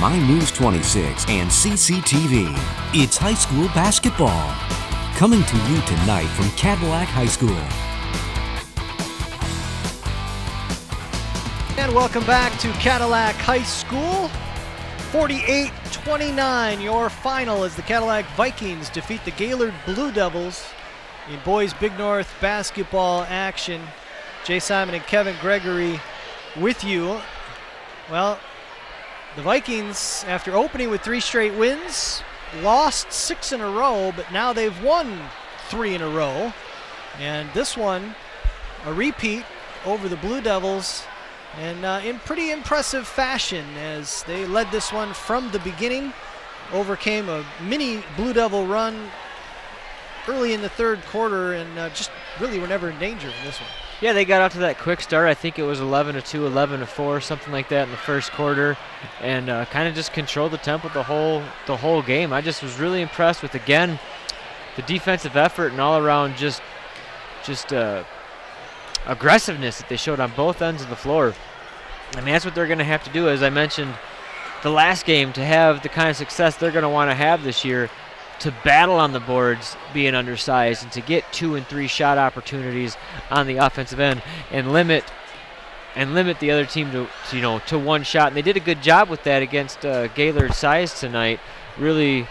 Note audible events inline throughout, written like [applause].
My News 26 and CCTV. It's high school basketball. Coming to you tonight from Cadillac High School. And welcome back to Cadillac High School. 48 29, your final as the Cadillac Vikings defeat the Gaylord Blue Devils in boys Big North basketball action. Jay Simon and Kevin Gregory with you. Well, the Vikings, after opening with three straight wins, lost six in a row, but now they've won three in a row. And this one, a repeat over the Blue Devils, and uh, in pretty impressive fashion as they led this one from the beginning, overcame a mini Blue Devil run early in the third quarter, and uh, just really were never in danger in this one. Yeah, they got off to that quick start. I think it was 11 to 2, 11 to 4, something like that in the first quarter, and uh, kind of just controlled the tempo the whole the whole game. I just was really impressed with again the defensive effort and all around just just uh, aggressiveness that they showed on both ends of the floor. I mean, that's what they're going to have to do, as I mentioned the last game, to have the kind of success they're going to want to have this year to battle on the boards being undersized and to get two and three shot opportunities on the offensive end and limit and limit the other team to, to you know to one shot. And they did a good job with that against uh, Gaylord size tonight. Really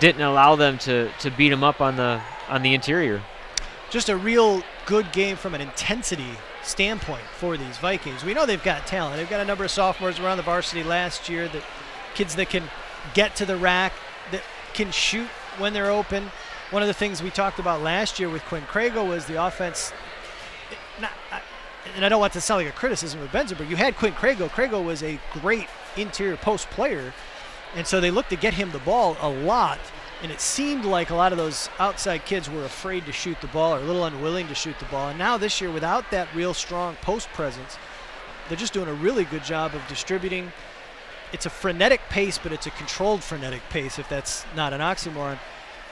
didn't allow them to to beat them up on the on the interior. Just a real good game from an intensity standpoint for these Vikings. We know they've got talent. They've got a number of sophomores around the varsity last year that kids that can get to the rack that can shoot when they're open. One of the things we talked about last year with Quinn Crago was the offense. Not, and I don't want to sound like a criticism of Benzenberg. You had Quinn Crago. Crago was a great interior post player, and so they looked to get him the ball a lot. And it seemed like a lot of those outside kids were afraid to shoot the ball or a little unwilling to shoot the ball. And now this year, without that real strong post presence, they're just doing a really good job of distributing it's a frenetic pace, but it's a controlled frenetic pace, if that's not an oxymoron.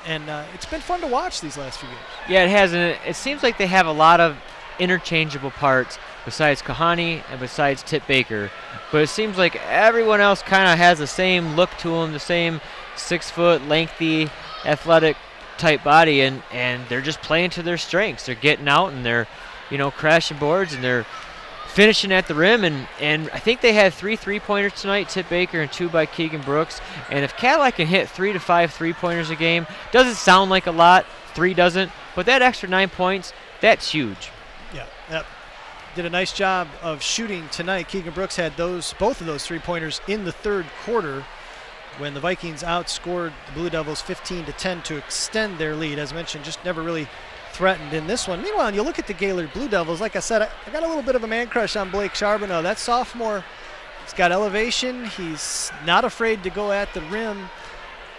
And uh, it's been fun to watch these last few games. Yeah, it has, and it seems like they have a lot of interchangeable parts besides Kahani and besides Tip Baker. But it seems like everyone else kind of has the same look to them, the same six foot, lengthy, athletic type body, and, and they're just playing to their strengths. They're getting out and they're, you know, crashing boards and they're finishing at the rim, and, and I think they had three three-pointers tonight, Tip Baker and two by Keegan Brooks. And if Cadillac can hit three to five three-pointers a game, doesn't sound like a lot, three doesn't, but that extra nine points, that's huge. Yeah, that did a nice job of shooting tonight. Keegan Brooks had those both of those three-pointers in the third quarter when the Vikings outscored the Blue Devils 15 to 10 to extend their lead. As mentioned, just never really threatened in this one. Meanwhile, you look at the Gaylord Blue Devils, like I said, I, I got a little bit of a man crush on Blake Charbonneau. That sophomore, he's got elevation. He's not afraid to go at the rim.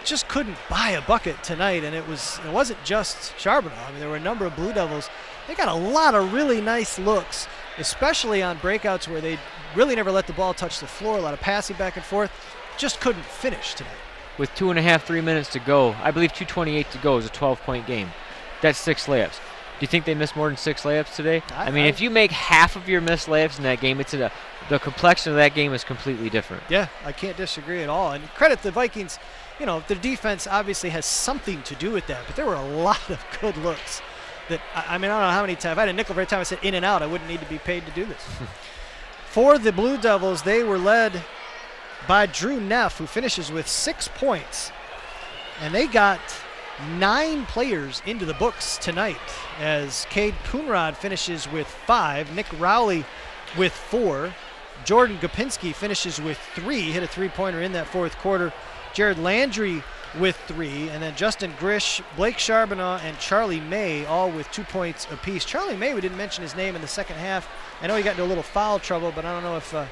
Just couldn't buy a bucket tonight, and it was it wasn't just Charbonneau. I mean, there were a number of Blue Devils. They got a lot of really nice looks, especially on breakouts where they really never let the ball touch the floor. A lot of passing back and forth. Just couldn't finish tonight. With two and a half, three minutes to go, I believe 2:28 to go is a 12-point game. That's six layups. Do you think they missed more than six layups today? I, I mean, I, if you make half of your missed layups in that game, it's a, the complexion of that game is completely different. Yeah, I can't disagree at all. And credit the Vikings. You know, their defense obviously has something to do with that, but there were a [laughs] lot of good looks. That I, mean, I don't know how many times. If I had a nickel for every time I said in and out, I wouldn't need to be paid to do this. [laughs] for the Blue Devils, they were led by Drew Neff, who finishes with six points, and they got nine players into the books tonight as Cade Coonrod finishes with five, Nick Rowley with four, Jordan Gopinski finishes with three, hit a three-pointer in that fourth quarter, Jared Landry with three, and then Justin Grish, Blake Charbonneau, and Charlie May all with two points apiece. Charlie May, we didn't mention his name in the second half. I know he got into a little foul trouble, but I don't know if uh,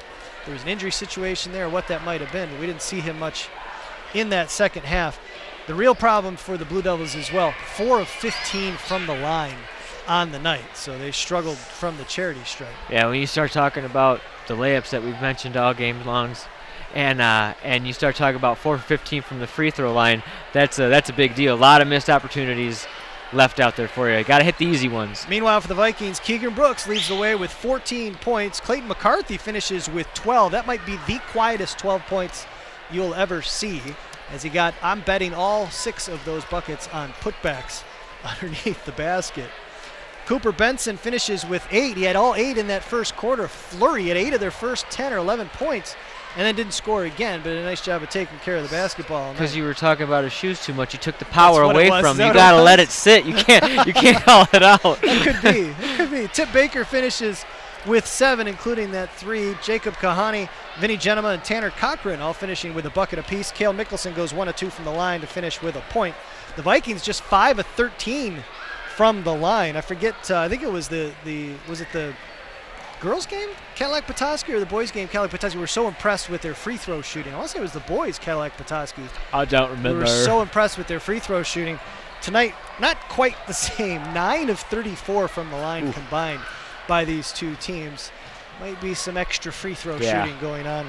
there was an injury situation there or what that might have been. We didn't see him much in that second half. The real problem for the Blue Devils as well, 4 of 15 from the line on the night. So they struggled from the charity stripe. Yeah, when you start talking about the layups that we've mentioned all game longs, and uh, and you start talking about 4 for 15 from the free throw line, that's a, that's a big deal. A lot of missed opportunities left out there for you. Got to hit the easy ones. Meanwhile, for the Vikings, Keegan Brooks leads the way with 14 points. Clayton McCarthy finishes with 12. That might be the quietest 12 points you'll ever see as he got, I'm betting all six of those buckets on putbacks [laughs] underneath the basket. Cooper Benson finishes with eight. He had all eight in that first quarter. Flurry at eight of their first 10 or 11 points and then didn't score again, but a nice job of taking care of the basketball. Because you were talking about his shoes too much, you took the power away from him. You got to let it sit. You can't. you can't [laughs] call it out. That could be. It could be. Tip Baker finishes with seven, including that three. Jacob Kahani, Vinny Genema, and Tanner Cochran all finishing with a bucket apiece. Kale Mickelson goes one of two from the line to finish with a point. The Vikings just five of 13 from the line. I forget. Uh, I think it was the the was it the girls game Cadillac Petoskey or the boys game Cadillac Petoskey. We were so impressed with their free throw shooting. I want to say it was the boys Cadillac Petoskey. I don't remember. We were so impressed with their free throw shooting. Tonight, not quite the [laughs] same. Nine of 34 from the line Oof. combined by these two teams. Might be some extra free throw Yeah. shooting going on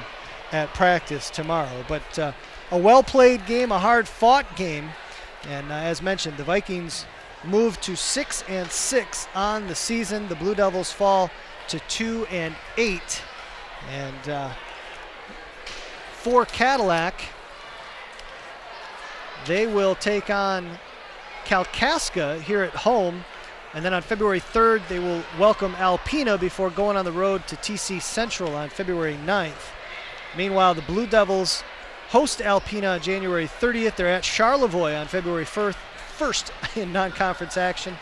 at practice tomorrow. But uh, a well played game, a hard fought game. And uh, as mentioned, the Vikings move to six and six on the season. The Blue Devils fall to two and eight. And uh, for Cadillac, they will take on Kalkaska here at home. And then on February 3rd, they will welcome Alpena before going on the road to TC Central on February 9th. Meanwhile, the Blue Devils host Alpena on January 30th. They're at Charlevoix on February 1st, first [laughs] in non conference action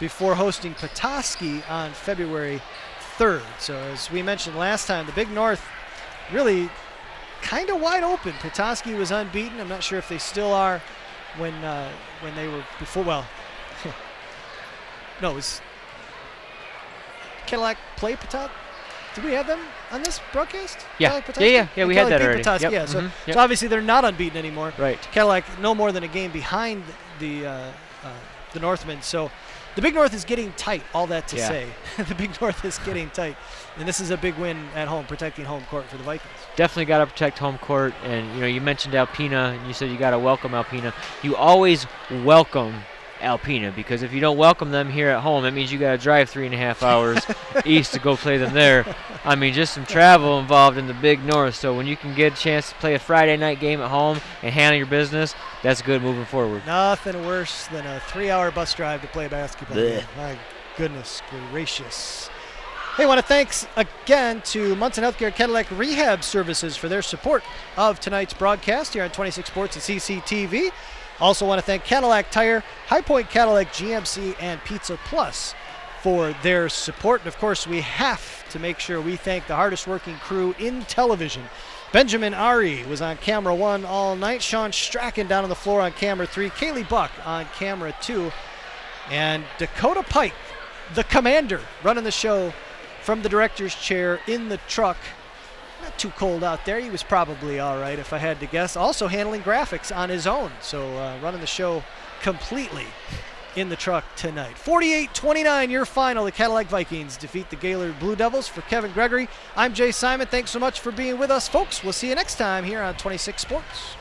before hosting Petoskey on February 3rd. So, as we mentioned last time, the Big North really kind of wide open. Petoskey was unbeaten. I'm not sure if they still are when uh, when they were before. Well, no, it was Cadillac play Petoskey. Did we have them on this broadcast? Yeah. Yeah, yeah, yeah, we had Cadillac that beat already. Petoskey, Yep, Yeah, so, mhm, yep. so obviously they're not unbeaten anymore. Right. Cadillac no more than a game behind the uh, uh, the Northmen. So the Big North is getting tight. All that to Yeah. say, [laughs] the Big North is getting tight, and this is a big win at home, protecting home court for the Vikings. Definitely got to protect home court. And you know, you mentioned Alpena, and you said you got to welcome Alpena. You always welcome Alpena because if you don't welcome them here at home, that means you got to drive three and a half hours [laughs] east to go play them there. I mean, just some travel involved in the Big North. So when you can get a chance to play a Friday night game at home and handle your business, that's good moving forward. Nothing worse than a three-hour bus drive to play basketball game. My goodness gracious. Hey, I want to thanks again to Munson Healthcare Cadillac Rehab Services for their support of tonight's broadcast here on 26 Sports and CCTV. Also want to thank Cadillac Tire, High Point Cadillac GMC, and Pizza Plus for their support. And of course, we have to make sure we thank the hardest working crew in television. Benjamin Ari was on camera one all night. Sean Strachan down on the floor on camera three. Kaylee Buck on camera two. And Dakota Pike, the commander, running the show from the director's chair in the truck. Not too cold out there. He was probably all right if I had to guess. Also handling graphics on his own. So uh, running the show completely in the truck tonight. 48-29, your final. The Cadillac Vikings defeat the Gaylord Blue Devils. For Kevin Gregory, I'm Jay Simon. Thanks so much for being with us, folks. We'll see you next time here on 26 Sports.